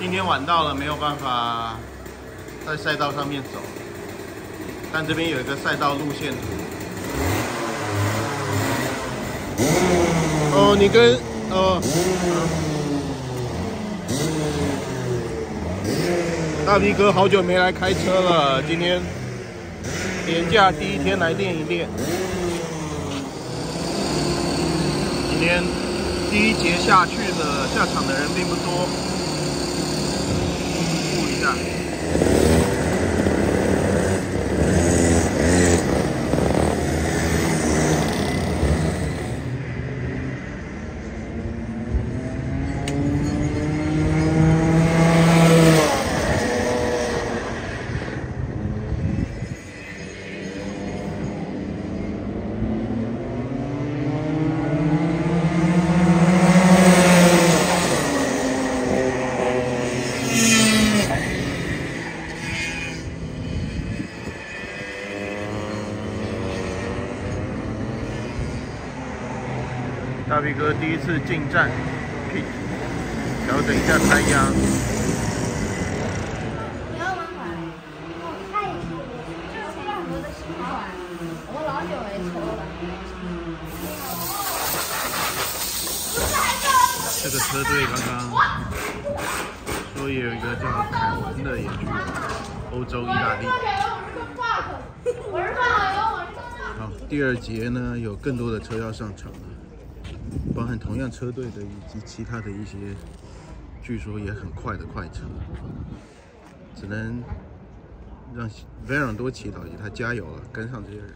今天晚到了，没有办法在赛道上面走，但这边有一个赛道路线图。哦，你跟哦，大皮哥好久没来开车了，今天年假第一天来练一练。今天第一节下去的下场的人并不多。大皮哥第一次进站，pit，调整一下胎压。你要玩玩？哦，太就是有很多的喜欢玩，我老久没抽了。这个车队刚刚说有一个叫凯文的也去欧洲意大利。好，第二节呢有更多的车要上场了。包含同样车队的以及其他的一些，据说也很快的快车，只能让 Veron 多祈祷，给他加油了，跟上这些人。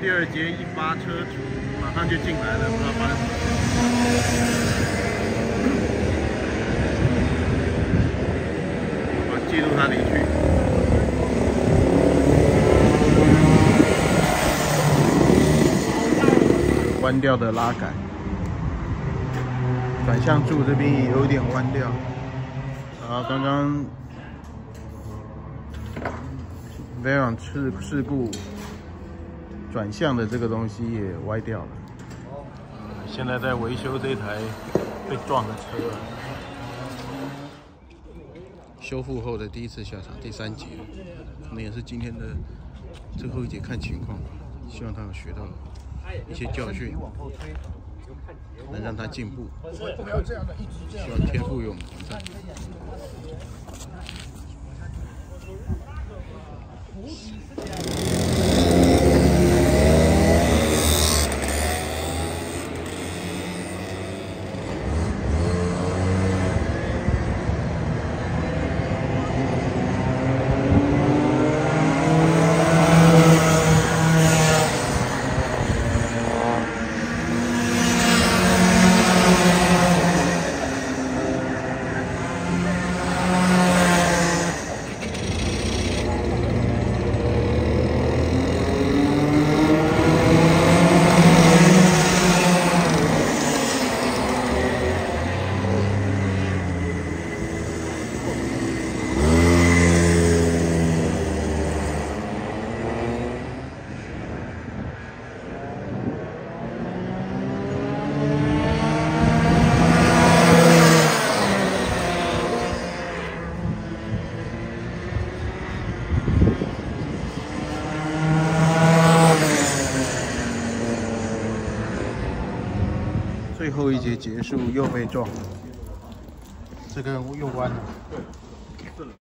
第二节一发车，马上就进来了，不知道发生什么。我记录他离去。弯掉的拉杆，转向柱这边也有点弯掉。啊，刚刚 Veron 事事故。转向的这个东西也歪掉了，现在在维修这台被撞的车，修复后的第一次下场，第三节，可能也是今天的最后一节，看情况吧。希望他有学到一些教训，能让他进步。希望天赋与我们同在。最后一节结束又被撞，这个又弯了。